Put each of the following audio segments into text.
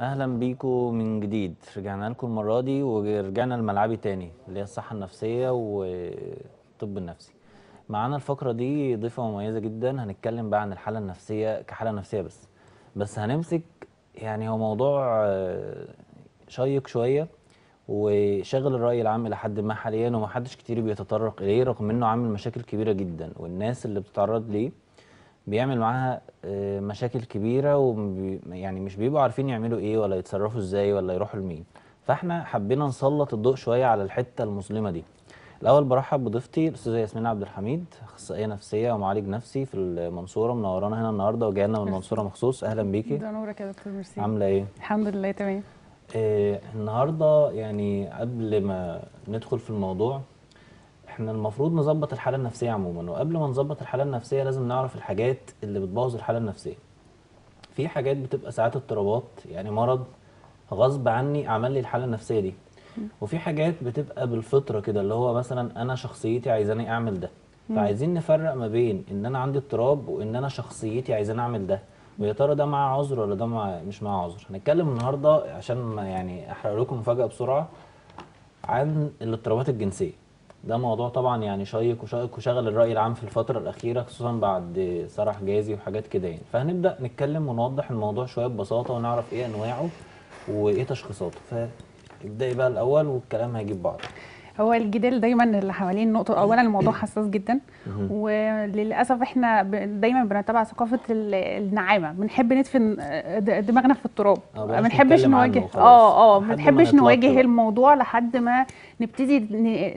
أهلا بيكم من جديد. رجعنا لكم المرة دي ورجعنا لملعبي تاني اللي هي الصحة النفسية والطب النفسي. معانا الفقرة دي ضيفة مميزة جدا. هنتكلم بقى عن الحالة النفسية كحالة نفسية بس. بس هنمسك يعني هو موضوع آه، شيق شوية وشاغل الرأي العام إلى حد ما حاليا ومحدش كتير بيتطرق إليه رغم إنه عامل مشاكل كبيرة جدا. والناس اللي بتتعرض ليه بيعمل معاها آه، مشاكل كبيرة وبي يعني مش بيبقوا عارفين يعملوا إيه ولا يتصرفوا إزاي ولا يروحوا لمين. فإحنا حبينا نسلط الضوء شوية على الحتة المظلمة دي. الأول برحب بضيفتي الأستاذة ياسمين عبد الحميد أخصائية نفسية ومعالج نفسي في المنصورة منورانا هنا النهاردة وجاية لنا من المنصورة. مخصوص أهلا بيكي. ده نورك يا دكتور ميرسي عاملة إيه؟ الحمد لله تمام. آه النهاردة يعني قبل ما ندخل في الموضوع إحنا المفروض نظبط الحالة النفسية عموما وقبل ما نظبط الحالة النفسية لازم نعرف الحاجات اللي بتبوظ الحالة النفسية. في حاجات بتبقى ساعات اضطرابات يعني مرض غصب عني عمل لي الحالة النفسية دي. وفي حاجات بتبقى بالفطرة كده اللي هو مثلا أنا شخصيتي عايزاني أعمل ده. فعايزين نفرق ما بين إن أنا عندي اضطراب وإن أنا شخصيتي عايزاني أعمل ده. ويا ترى ده معاه عذر ولا ده مع مش معاه عذر؟ هنتكلم النهارده عشان ما يعني احرق لكم مفاجأة بسرعة عن الاضطرابات الجنسية. ده موضوع طبعا يعني شيق وشائك وشغل الرأي العام في الفترة الأخيرة خصوصا بعد سرح جازي وحاجات كده يعني. فهنبدأ نتكلم ونوضح الموضوع شوية ببساطة ونعرف إيه أنواعه وإيه تشخيصاته. فابدأي بقى الأول والكلام هيجيب بعض هو الجدال دايما اللي حوالين النقطة اولا الموضوع حساس جدا. وللأسف إحنا دايما بنتبع ثقافة ال- النعامة. بنحب ندفن دماغنا في التراب. آه، ما بلاش بنحبش نتكلم عنه نواجه. آه آه ما ما بنحبش نواجه. الموضوع لحد ما نبتدي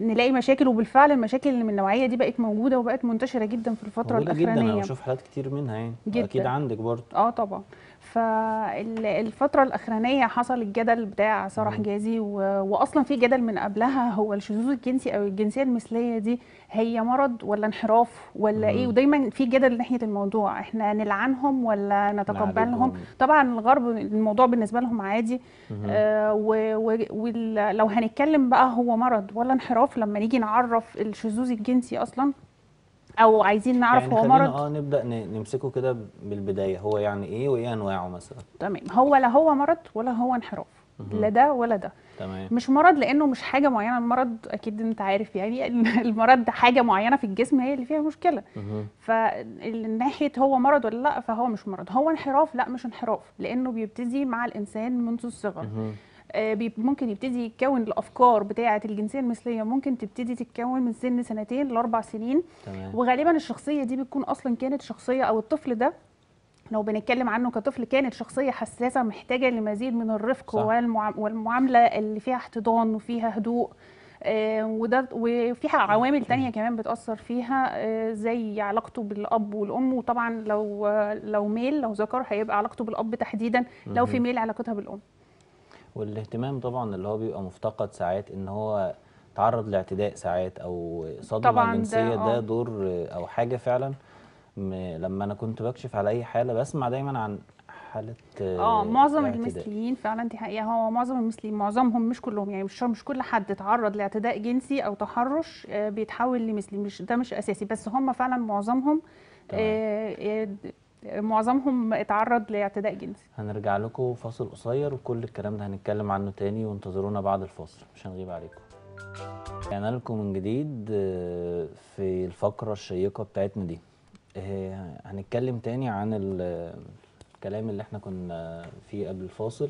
نلاقي مشاكل. وبالفعل المشاكل اللي من النوعية دي بقت موجودة وبقت منتشرة جدا في الفترة موجودة جدا. الأخرانية. بشوف حالات كتير منها يعني. جدا. أكيد عندك برضه. آه طبعا. فالفترة الأخرانية حصل الجدل بتاع سارة. حجازي و... وأصلا في جدل من قبلها هو الشذوذ الجنسي أو الجنسية المثلية دي هي مرض ولا انحراف ولا إيه مم. ودايما في جدل ناحية الموضوع إحنا نلعنهم ولا نتقبلهم. طبعا الغرب الموضوع بالنسبة لهم عادي. آه ولو هنتكلم بقى هو مرض ولا انحراف لما نيجي نعرف الشذوذ الجنسي أصلا أو عايزين نعرف يعني هو مرض. آه نبدأ ن- نمسكه كده بالبداية. هو يعني إيه وإيه أنواعه مثلا؟ تمام. هو لا هو مرض ولا هو انحراف. لا ده ولا ده. تمام. مش مرض لأنه مش حاجة معينة. المرض أكيد أنت عارف يعني المرض حاجة معينة في الجسم هي اللي فيها مشكلة. فالناحيه هو مرض ولا لأ فهو مش مرض. هو انحراف؟ لأ مش انحراف. لأنه بيبتدي مع الإنسان منذ الصغر. ممكن يبتدي يتكون الأفكار بتاعة الجنسية المثلية ممكن تبتدي تتكون من سن سنتين لأربع سنين. تمام. وغالبا الشخصية دي بتكون أصلا كانت شخصية أو الطفل ده لو بنتكلم عنه كطفل كانت شخصية حساسة محتاجة لمزيد من الرفق صح. والمع... والمعاملة اللي فيها احتضان وفيها هدوء آه وده وفيها عوامل تانية كمان بتأثر فيها آه زي علاقته بالأب والأم. وطبعا لو لو ميل لو ذكر هيبقى علاقته بالأب تحديدا. لو في. ميل علاقتها بالأم. والاهتمام طبعا اللي هو بيبقى مفتقد ساعات إن هو تعرض لاعتداء ساعات أو صدمة طبعاً ده جنسية ده آه. دور أو حاجة فعلا لما أنا كنت بكشف على أي حالة بسمع دايما عن حالة آه معظم اعتداء. المثليين فعلا دي حقيقة هو معظم المثليين معظمهم مش كلهم يعني مش مش كل حد اتعرض لاعتداء جنسي أو تحرش آه، بيتحول لمثلي مش ده مش أساسي بس هم فعلا معظمهم تمام. آه، آه، معظمهم اتعرض لاعتداء جنسي. هنرجع لكم فاصل قصير وكل الكلام ده هنتكلم عنه تاني وانتظرونا بعد الفاصل مش هنغيب عليكم. رجعنا لكم من جديد آه، في الفقرة الشيقة بتاعتنا دي آه، هنتكلم تاني عن ال- الكلام اللي إحنا كنا فيه قبل الفاصل.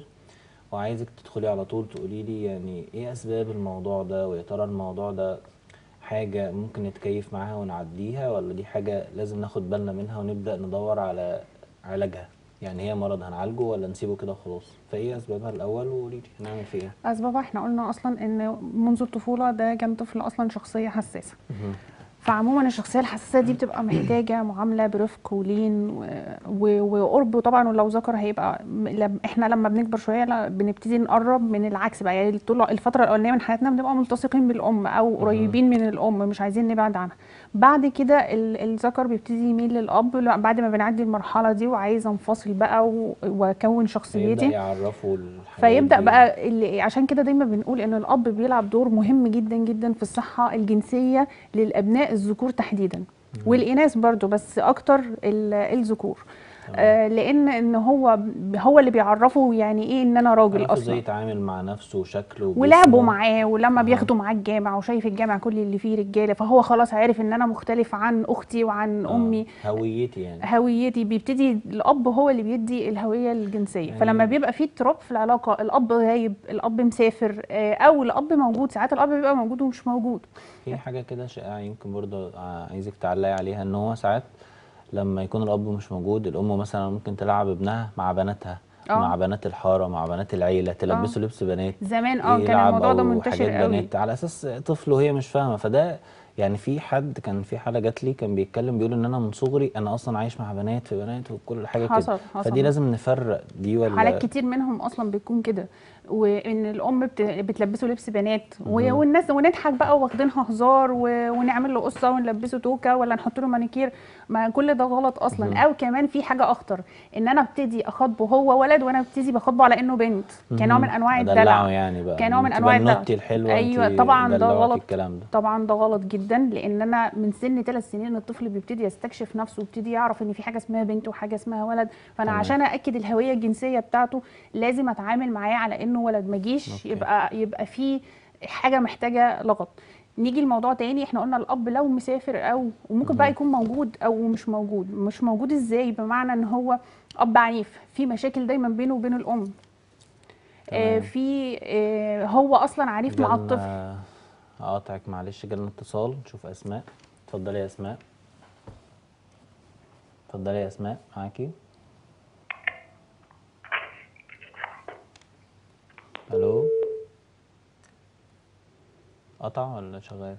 وعايزك تدخلي على طول تقولي لي يعني إيه أسباب الموضوع ده ويا ترى الموضوع ده حاجة ممكن نتكيف معاها ونعديها ولا دي حاجة لازم ناخد بالنا منها ونبدأ ندور على علاجها؟ يعني هي مرض هنعالجه ولا نسيبه كده وخلاص؟ فإيه أسبابها الأول وقولي لي هنعمل فيه إيه أسبابها إحنا قلنا أصلا إن منذ الطفولة ده كان طفل أصلا شخصية حساسة. فعموما الشخصية الحساسة دي بتبقى محتاجة معاملة برفق ولين وقرب. طبعا ولو ذكر هيبقى إحنا لما بنكبر شوية بنبتدي نقرب من العكس بقى. يعني طول الفترة الأولانية من حياتنا بنبقى ملتصقين بالأم أو قريبين من الأم مش عايزين نبعد عنها. بعد كده ال- الذكر بيبتدي يميل للأب لا، بعد ما بنعدي المرحلة دي وعايز أنفصل بقى وأكون شخصيتي. فيبدأ دي. بقى اللي عشان كده دايما بنقول إن الأب بيلعب دور مهم جدا جدا في الصحة الجنسية للأبناء الذكور تحديدا. والإناث برضو بس أكتر ال- الذكور. آه. لأن إن هو هو اللي بيعرفه يعني إيه إن أنا راجل عارف إزاي أصلا. يتعامل مع نفسه وشكله وجسمه. معاه ولما أها. بياخدوا معاه الجامع وشايف الجامع كل اللي فيه رجالة فهو خلاص عارف إن أنا مختلف عن أختي وعن آه، أمي. هويتي يعني. هويتي بيبتدي الأب هو اللي بيدي الهوية الجنسية. يعني- فلما بيبقى في اضطراب في العلاقة الأب غايب الأب مسافر آه، أو الأب موجود. ساعات الأب بيبقى موجود ومش موجود. في حاجة كده شائعة يمكن برضه عايزك تعلقي عليها إن هو ساعات لما يكون الأب مش موجود الأم مثلا ممكن تلعب ابنها مع بناتها آه. مع بنات الحارة مع بنات العيلة تلبسه لبس بنات زمان آه كان الموضوع ده منتشر قوي بنات على أساس طفل وهي مش فاهمة فده يعني في حد كان في حالة جات لي كان بيتكلم بيقول إن أنا من صغري أنا أصلا عايش مع بنات في بنات وكل حاجة كده. حصل- حصل. فدي لازم نفرق دي ولا حالات كتير منهم أصلا بتكون كده. وإن الأم بت- بتلبسه لبس بنات و- والناس ونضحك بقى واخدينها هزار و- ونعمل له قصة ونلبسه توكة ولا نحط له مانيكير. ما كل ده غلط أصلا. أو كمان في حاجة أخطر إن أنا أبتدي اخاطبه هو ولد وأنا أبتدي بخاطبه على إنه بنت. كنوع من أنواع الدلع. يعني بقى. كنوع من أنواع الدلع. أيوه طبعا ده غلط. الكلام ده. طبعا ده غلط جدا. لأن أنا من سن ثلاث سنين الطفل بيبتدي يستكشف نفسه ويبتدي يعرف إن في حاجة اسمها بنت وحاجة اسمها ولد. فأنا تمام. عشان أأكد الهوية الجنسية بتاعته لازم أتعامل معاه على إنه ولد. ما جيش. يبقى يبقى في حاجة محتاجة لغط. نيجي لموضوع تاني إحنا قلنا الأب لو مسافر أو وممكن بقى يكون موجود أو مش موجود. مش موجود إزاي؟ بمعنى إن هو أب عنيف. في مشاكل دايما بينه وبين الأم. آه. في آه هو أصلا عنيف مع الطفل. هقاطعك معلش جالنا اتصال نشوف أسماء. اتفضلي يا أسماء. اتفضلي يا أسماء معاكي؟ ألو؟ قطع ولا شغال؟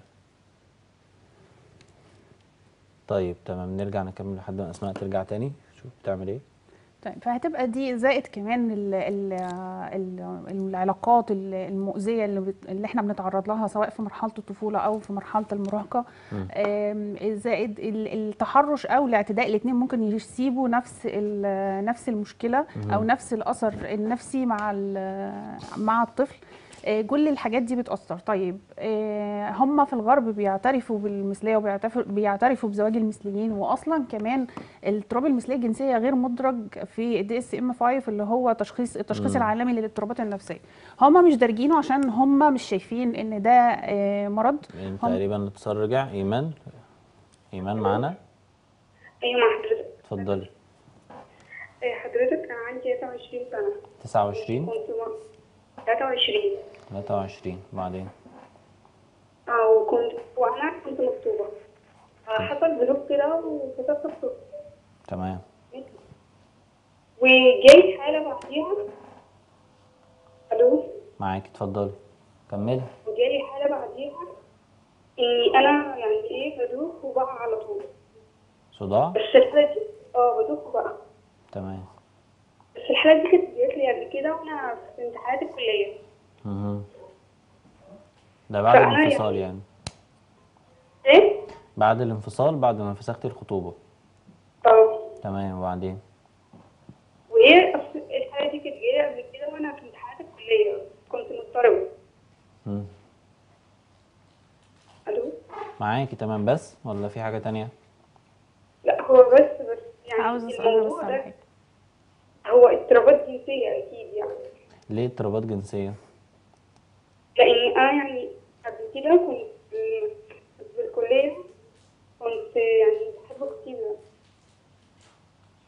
طيب تمام نرجع نكمل لحد ما أسماء ترجع تاني. شوف بتعمل إيه. طيب فهتبقى دي زائد كمان ال ال ال العلاقات ال- المؤذية اللي, اللي إحنا بنتعرض لها سواء في مرحلة الطفولة أو في مرحلة المراهقة. زائد ال- التحرش أو الاعتداء الاثنين ممكن يسيبوا نفس نفس المشكلة أو نفس الأثر النفسي مع مع الطفل. كل الحاجات دي بتأثر. طيب آه، هم في الغرب بيعترفوا بالمثلية وبيعترفوا بيعترفوا بزواج المثليين وأصلا كمان اضطراب المثلية الجنسية غير مدرج في دي اس ام 5 اللي هو تشخيص التشخيص العالمي للاضطرابات النفسية. هم مش دارجينه عشان هم مش شايفين إن ده آه، مرض. يعني تقريبا الاتصال رجع. إيمان؟ إيمان معانا؟ أيوه مع حضرتك. اتفضلي. إيه حضرتك أنا عندي 23 سنة. 29 كنت م- 23 23 بعدين؟ آه وكنت وأنا كنت مخطوبه آه، حصل ظروف كده وكتبت الخطوبه تمام. وجاي حاله بعديها؟ ألو؟ معاكي اتفضلي. كملي. وجالي حاله بعديها؟ اني أنا يعني إيه بدوخ وبقع على طول. صداع؟ بس دي آه بدوخ وبقع تمام. بس الحالة دي كانت جات لي قبل كده وأنا في امتحانات الكلية. مهم. ده بعد الانفصال يعني إيه؟ بعد الانفصال بعد ما فسختي الخطوبة. آه تمام وبعدين؟ أصل الحالة دي كانت جاية قبل كده وأنا في امتحانات الكلية. كنت مضطربة. مم. ألو؟ معاكي تمام. بس ولا في حاجة تانية؟ لا هو بس بس يعني عاوزة أسألها بس على ده حاجة هو اضطرابات جنسيه أكيد يعني ليه اضطرابات جنسية؟ لأن أنا يعني قبل كده كنت في الكلية كنت يعني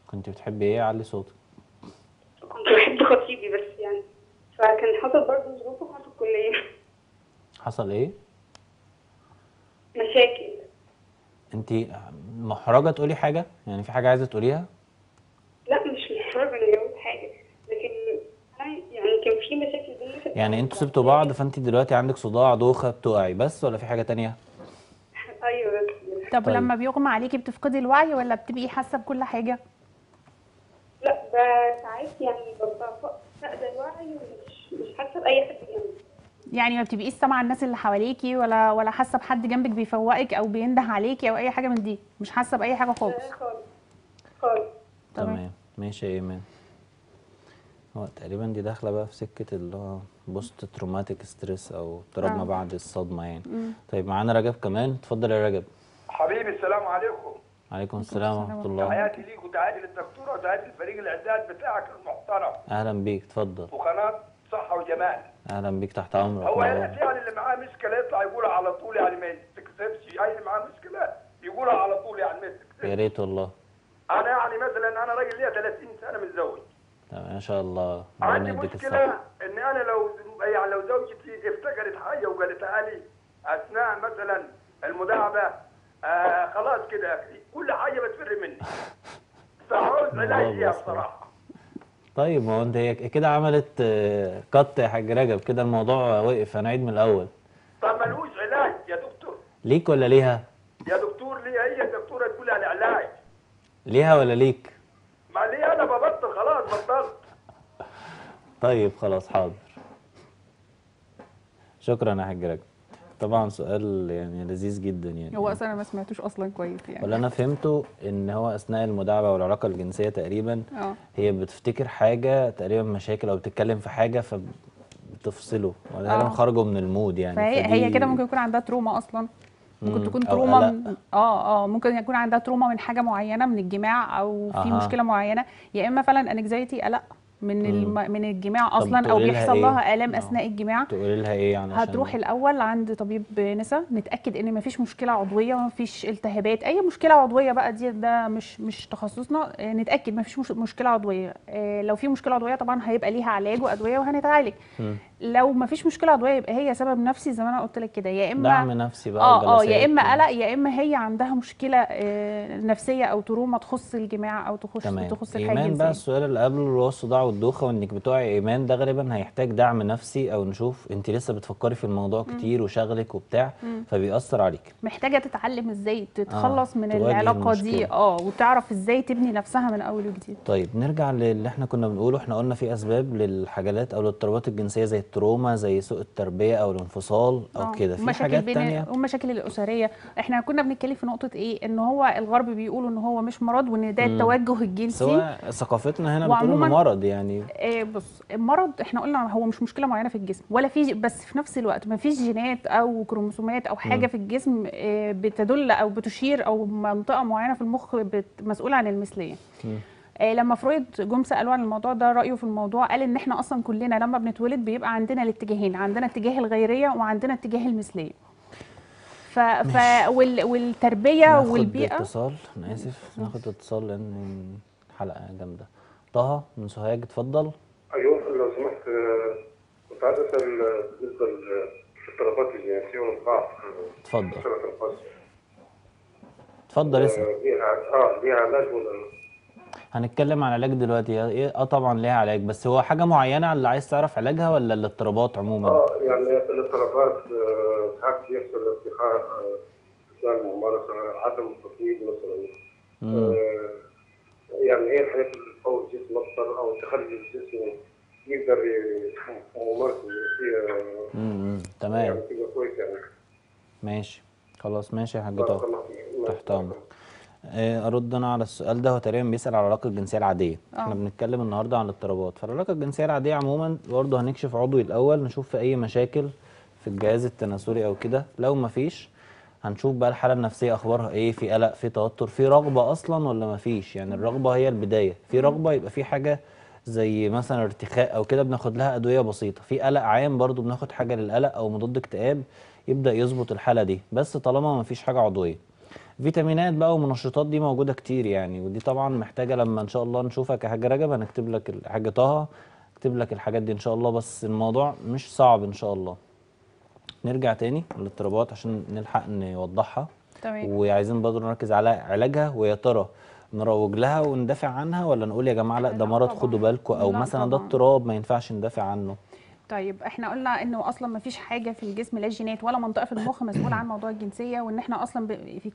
كنت بتحبي إيه؟ علي صوتك. كنت بحب خطيبي بس يعني. فكان حصل برضه ظروف وأنا في الكلية. حصل إيه؟ مشاكل. انت محرجة تقولي حاجة؟ يعني في حاجة عايزة تقوليها لا مش محرجه اني أقول حاجة لكن أنا يعني كان في مشاكل بيني في يعني أنتوا سبتوا بعض فانت دلوقتي عندك صداع دوخة بتقعي. بس ولا في حاجة تانية؟ أيوه بس. طب طيب. لما بيغمى عليكي بتفقدي الوعي ولا بتبقي حاسة بكل حاجة؟ لا ساعات يعني ببقى الوعي ومش مش حاسة بأي حد جنبي. يعني ما بتبقيش سامعة الناس اللي حواليكي ولا ولا حاسة بحد جنبك بيفوقك أو بينده عليكي أو أي حاجة من دي؟ مش حاسة بأي حاجة خالص. لا خالص. خالص. تمام. تمام. ماشي يا إيمان. هو تقريبا دي داخلة بقى في سكة اللي هو post traumatic stress أو اضطراب ما آه. بعد الصدمة يعني. طيب معانا رجب كمان؟ اتفضل يا رجب. حبيبي السلام عليكم. عليكم السلام ورحمة الله. تحياتي ليك وتحياتي للدكتوره وتحياتي للفريق الإعداد بتاعك المحترم. أهلا بيك اتفضل. وقناة صحة وجمال. أهلا بيك تحت أمرك هو يعني اللي معاه مشكلة يطلع يقولها على طول يعني ما يستكسبش أي اللي معاه مشكلة يقولها على طول يعني ما يا يستكسبش ريت والله. أنا يعني مثلا أنا راجل ليا 30 سنة متزوج. تمام ما شاء الله ربنا عندي يديك مشكلة الصحه ان أنا لو يعني لو زوجتي افتكرت حاجة وقالتها لي أثناء مثلا المداعبه آه خلاص كده كل حاجة بتفر مني. فعاوز علاج ليها. بصراحه طيب ما هو أنت هي كده عملت آه، قط يا حاج رجب كده الموضوع وقف هنعيد من الأول. طب ملوش علاج يا دكتور. ليك ولا ليها؟ يا دكتور ليه؟ هي الدكتورة تقول على علاج. ليها ولا ليك ما ليه أنا ببطل خلاص بطلت طيب خلاص حاضر. شكرا يا حاج رجب. طبعا سؤال يعني لذيذ جدا يعني. هو أصلا أنا ما سمعتوش أصلا كويس يعني. واللي أنا فهمته إن هو أثناء المداعبه والعلاقة الجنسية تقريبا آه. هي بتفتكر حاجة تقريبا مشاكل أو بتتكلم في حاجة فبتفصله. ولا آه. خرجوا من ال mood يعني. فهي فدي- هي كده ممكن يكون عندها trauma أصلا. ممكن مم. تكون trauma. من آه آه ممكن يكون عندها trauma من حاجة معينة من الجماع أو في أها. مشكلة معينة يا إما فعلا انكزايتي قلق من الم... من الجماع أصلا أو بيحصل إيه؟ لها آلام آه. أثناء الجماع تقولي لها إيه يعني عشان- هتروح الأول عند طبيب نساء نتأكد إن مفيش مشكلة عضوية مفيش التهابات أي مشكلة عضوية بقى دي ده مش مش تخصصنا آه، نتأكد مفيش مش مشكلة عضوية آه، لو في مشكلة عضوية طبعا هيبقى ليها علاج وأدوية وهنتعالج لو مفيش مشكلة عضويه يبقى هي سبب نفسي زي ما أنا قلت لك كده. يا إما دعم نفسي بقى آه آه يا إما قلق يا إما هي عندها مشكلة آه، نفسية أو تروما تخص الجماع أو تخص تمام. تخص الحياة إيمان بقى السؤال اللي قبله اللي هو الصداع والدوخة وإنك بتوعي إيمان ده غالبا هيحتاج دعم نفسي أو نشوف أنت لسه بتفكري في الموضوع كتير وشغلك وبتاع فبيأثر عليك. محتاجة تتعلم إزاي تتخلص من تواجه العلاقة دي المشكلة. آه وتعرف إزاي تبني نفسها من أول وجديد. طيب نرجع للي إحنا كنا بنقوله. إحنا قلنا في أسباب للحاجات أو للاضطرابات الجنسية زي التروما زي سوء التربية أو الانفصال أو آه، كده. في حاجات بين تانية؟ والمشاكل الأسرية. إحنا كنا بنتكلم في نقطة إيه؟ إن هو الغرب بيقولوا إن هو مش مرض وإن ده التوجه الجنسي. هو ثقافتنا هنا بتقول إنه مرض يعني. آه بص المرض إحنا قلنا هو مش مشكلة معينة في الجسم ولا في بس في نفس الوقت ما فيش جينات أو كروموسومات أو حاجة في الجسم آه بتدل أو بتشير أو منطقة معينة في المخ مسؤولة عن المثلية. آه لما فرويد جم سألوه عن الموضوع ده رأيه في الموضوع قال إن إحنا أصلا كلنا لما بنتولد بيبقى عندنا الاتجاهين عندنا اتجاه الغيرية وعندنا اتجاه المثلية. ف... ف... وال... والتربية ناخد والبيئة. اتصال أنا آسف. ناخد اتصال لأن الحلقة جامدة. طه من سوهاج اتفضل. أيوه لو سمحت آه، كنت عايز أسأل آه، بالنسبة للاضطرابات الجنسيه والضعف آه، اتفضل. اتفضل اسأل. آه، آه ليها علاج ولا هنتكلم عن علاج دلوقتي. إيه آه طبعا ليها علاج بس هو حاجة معينة اللي عايز تعرف علاجها ولا الاضطرابات عموما؟ آه يعني الاضطرابات ساعات بيحصل ارتخاء اثناء الممارسه عدم التطبيق مثلا. آه، يعني إيه الحاجات اللي تقوي الجسم أكثر أو تخلي الجسم يقدر ممارسه فيها امم تمام. يعني كويس يعني. ماشي. خلاص ماشي يا حاج فيك. تحت أمرك. ارد أنا على السؤال ده هو تقريبا بيسأل على العلاقه الجنسية العادية. إحنا آه. بنتكلم النهارده عن الاضطرابات. فالعلاقة الجنسية العادية عموما برضه هنكشف عضوي الأول نشوف في أي مشاكل في الجهاز التناسلي أو كده. لو مفيش هنشوف بقى الحالة النفسية أخبارها إيه في قلق في توتر في رغبة أصلا ولا مفيش؟ يعني الرغبة هي البداية. في رغبة يبقى في حاجة زي مثلا ارتخاء أو كده بناخد لها أدوية بسيطة. في قلق عام برضو بناخد حاجة للقلق أو مضاد اكتئاب يبدأ يظبط الحالة دي. بس طالما ما فيش حاجة عضوية. فيتامينات بقى ومنشطات دي موجودة كتير يعني ودي طبعا محتاجة لما إن شاء الله نشوفك يا حاج رجب هنكتب لك ال- حاج طه أكتب لك الحاجات دي إن شاء الله بس الموضوع مش صعب إن شاء الله نرجع تاني للاضطرابات عشان نلحق نوضحها تمام وعايزين برضه نركز على علاجها ويا ترى نروج لها وندافع عنها ولا نقول يا جماعة لا ده مرض. خدوا بالكم أو لا مثلا ده. اضطراب ما ينفعش ندافع عنه طيب إحنا قلنا إنه أصلا ما فيش حاجة في الجسم لا جينات ولا منطقة في المخ مسؤولة عن موضوع الجنسية وإن إحنا أصلا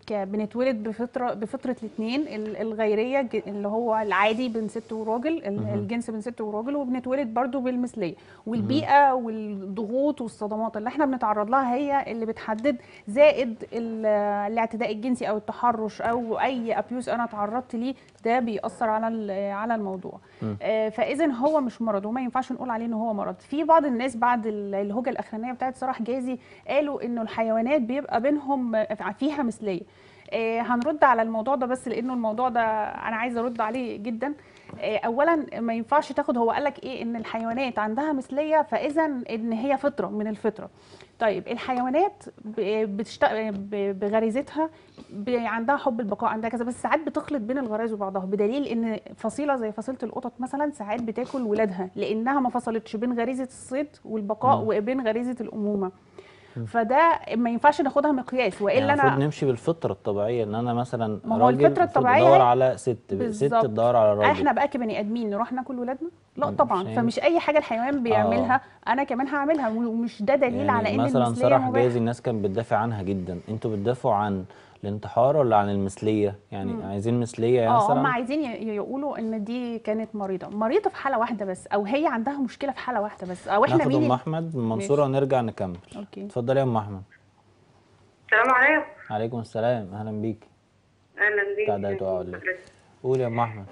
بنتولد بفطره بفطرة الاثنين الغيرية اللي هو العادي بين ست وراجل ال- الجنس بين ست وراجل وبنتولد برضو بالمثلية. والبيئة والضغوط والصدمات اللي إحنا بنتعرض لها هي اللي بتحدد زائد ال- الاعتداء الجنسي أو التحرش أو أي ابيوز أنا تعرضت ليه ده بيأثر على على الموضوع. آه، فاذا هو مش مرض وما ينفعش نقول عليه إن هو مرض. في بعض الناس بعد ال- الهوجة الأخرانية بتاعت صلاح جازي قالوا إنه الحيوانات بيبقى بينهم فيها مثلية. آه، هنرد على الموضوع ده بس لأنه الموضوع ده أنا عايزة أرد عليه جدا. اولا ما ينفعش تاخد هو قال لك إيه؟ إن الحيوانات عندها مثلية فاذا إن هي فطرة من الفطرة. طيب الحيوانات بتشت... بغريزتها عندها حب البقاء عندها كذا. بس ساعات بتخلط بين الغرائز وبعضها. بدليل إن فصيلة زي فصيلة القطط مثلا ساعات بتاكل ولادها لأنها ما فصلتش بين غريزة الصيد والبقاء وبين غريزة الأمومة. فده ما ينفعش ناخدها مقياس وإلا يعني المفروض أنا نمشي بالفطرة الطبيعية إن أنا مثلا ما هو راجل المفروض يدور هي- على ست ست بالظبط. تدور على راجل. إحنا بقى كبني آدمين نروح ناكل ولادنا؟ لا طبعا. فمش أي حاجة الحيوان بيعملها أنا كمان هعملها ومش ده دليل على يعني إن مثلا مباحه جايز الناس كانت بتدافع عنها جدا. أنتوا بتدافعوا عن الانتحار ولا عن المثلية؟ يعني عايزين مثلية يعني آه هم مثلا عايزين يقولوا إن دي كانت مريضة. مريضة في حالة واحدة بس أو هي عندها مشكلة في حالة واحدة بس. أو إحنا مين أم أحمد من المنصوره ونرجع نكمل. أوكي. اتفضلي يا أم أحمد. السلام عليكم. عليكم السلام. أهلا بيك. أهلا بيك. قاعدة هتقع ولا إيه؟ قولي يا أم أحمد.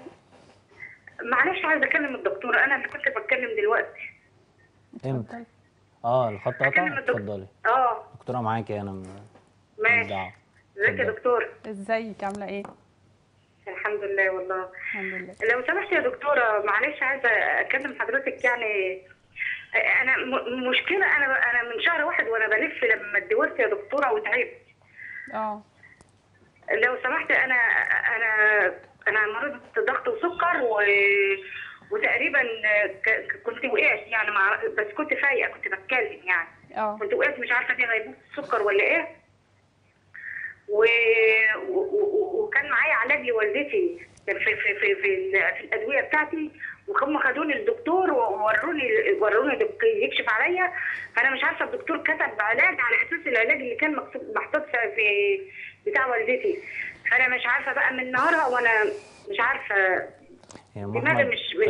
معلش عايزة أكلم الدكتوره أنا اللي كنت بتكلم دلوقتي. إمتى؟ آه الخط قطع. اتفضلي. آه. دكتورة معاكي أنا من ماشي. ازيك يا. دكتور؟ ازيك عاملة إيه؟ الحمد لله والله. الحمد لله. لو سمحت يا دكتورة معلش عايزة أكلم حضرتك يعني أنا م- مشكلة أنا أنا من شهر واحد وأنا بلف لما اتجوزت يا دكتورة وتعبت. آه. لو سمحت أنا أنا أنا مريضة ضغط وسكر و... وتقريبا ك- كنت وقعت يعني مع بس كنت فايقة كنت بتكلم يعني. آه. كنت وقعت مش عارفة دي غيبوبة السكر ولا إيه. و... وكان معايا علاج لوالدتي في في في في, في, ال- في الأدوية بتاعتي وهم خدوني للدكتور ووروني وروني يكشف عليا. فأنا مش عارفة الدكتور كتب علاج على أساس العلاج اللي كان مكتوب محطوط في بتاع والدتي. فأنا مش عارفة بقى من نهارها وأنا مش عارفة. دماغي احمد مش مش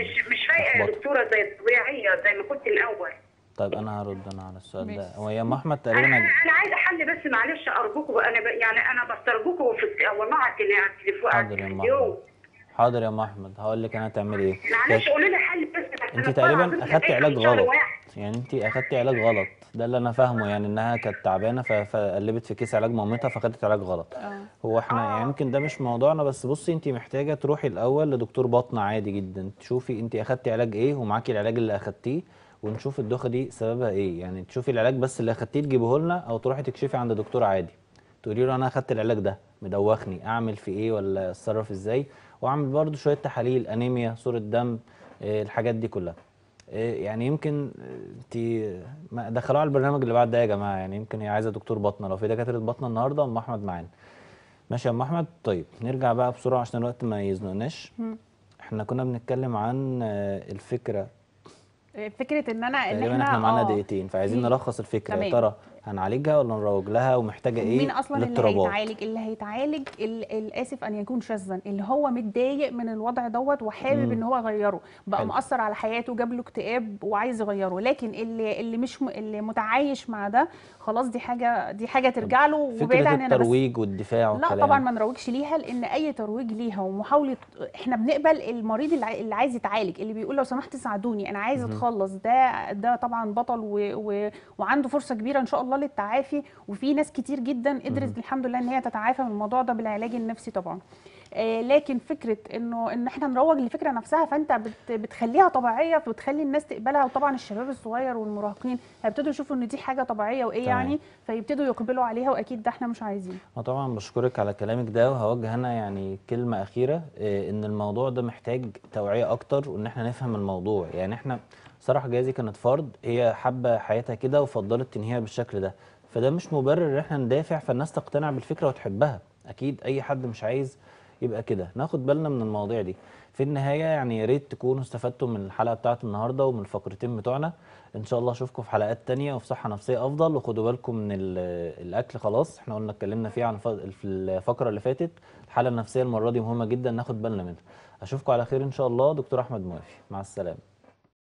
مش, مش فايقة يا. دكتورة زي الطبيعية زي ما كنت الأول. طيب أنا هرد أنا على السؤال ده. هو يا أم أحمد أنا تقريبا أنا أنا عايزة حل بس معلش أرجوكم أنا ب... يعني أنا بسترجوكم في والله على التلي- على التليفون حاضر يا أم حاضر يا أم أحمد. هقول لك أنا هتعملي إيه. معلش قولوا لي حل بس. أنت تقريبا أخدتي علاج غلط. يعني أنت أخدتي علاج غلط. ده اللي أنا فاهمه يعني إنها كانت تعبانة فقلبت في كيس علاج مامتها فخدت علاج غلط. آه. هو إحنا يعني يمكن ده مش موضوعنا بس بصي أنت محتاجة تروحي الأول لدكتور باطنه عادي جدا. تشوفي أنت أخدتي علاج إيه ومعاكي العلاج اللي أخدتيه ونشوف الدوخة دي سببها إيه. يعني تشوفي العلاج بس اللي أخدتيه تجيبه لنا أو تروحي تكشفي عند دكتور عادي. تقولي له أنا أخدت العلاج ده مدوخني أعمل في إيه ولا أتصرف إزاي؟ وأعمل برضو شوية تحاليل أنيميا صورة دم آه، الحاجات دي كلها. آه، يعني يمكن انت دخلوها على البرنامج اللي بعد ده يا جماعة. يعني يمكن هي عايزة دكتور باطنه لو في دكاترة باطنه النهارده أم أحمد معانا. ماشي يا أم أحمد؟ طيب نرجع بقى بسرعة عشان الوقت ما يزنقناش. إحنا كنا بنتكلم عن الفكرة فكرة إن أنا إن إحنا إحنا معانا آه، دقيقتين فعايزين نلخص الفكرة يا. ترى هنعالجها ولا نروج لها ومحتاجة إيه مين أصلا اللي هيتعالج؟ اللي هيتعالج ال- الاسف أن يكون شاذا اللي هو متضايق من الوضع دوت وحابب. إن هو يغيره. بقى حلو. مأثر على حياته جاب له اكتئاب وعايز يغيره. لكن اللي اللي مش م... اللي متعايش مع ده خلاص دي حاجة دي حاجة ترجع له. وبعيد فكره عننا بس الترويج والدفاع لا والكلام. طبعا ما نروجش ليها لأن أي ترويج ليها ومحاولة إحنا بنقبل المريض اللي عايز يتعالج اللي بيقول لو سمحت ساعدوني أنا عايز أتخلص. ده ده طبعا بطل و و وعنده فرصة كبيرة إن شاء الله للتعافي وفي ناس كتير جدا قدرت الحمد لله إن هي تتعافى من الموضوع ده بالعلاج النفسي طبعا. لكن فكرة إنه إن إحنا نروج للفكره نفسها فأنت بت بتخليها طبيعية فبتخلي الناس تقبلها. وطبعا الشباب الصغير والمراهقين هيبتدوا يشوفوا إن دي حاجة طبيعية وإيه تمام. يعني فيبتدوا يقبلوا عليها وأكيد ده إحنا مش عايزينه. أنا طبعا بشكرك على كلامك ده وهوجه هنا يعني كلمة أخيرة إيه، إن الموضوع ده محتاج توعية أكتر وإن إحنا نفهم الموضوع. يعني إحنا صراحة جايزي كانت فرد هي حابة حياتها كده وفضلت تنهيها بالشكل ده. فده مش مبرر إن إحنا ندافع فالناس تقتنع بالفكرة وتحبها. أكيد أي حد مش عايز يبقى كده. ناخد بالنا من المواضيع دي. في النهاية يعني يا ريت تكونوا استفدتوا من الحلقة بتاعت النهاردة ومن الفقرتين بتوعنا. إن شاء الله أشوفكم في حلقات تانية وفي صحة نفسية أفضل. وخدوا بالكم من ال- الأكل خلاص. إحنا قلنا اتكلمنا فيه عن في الفقرة اللي فاتت. الحالة النفسية المرة دي مهمة جدا ناخد بالنا منها. أشوفكم على خير إن شاء الله. دكتور أحمد موافي. مع السلامة.